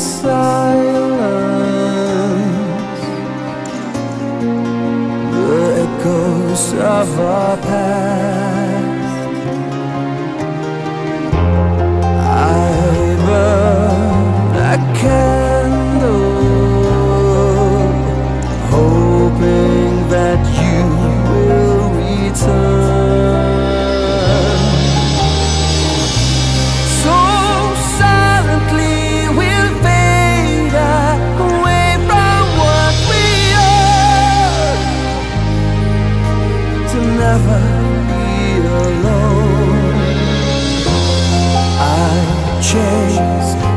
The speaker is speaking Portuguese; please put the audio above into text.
canção. Spirit.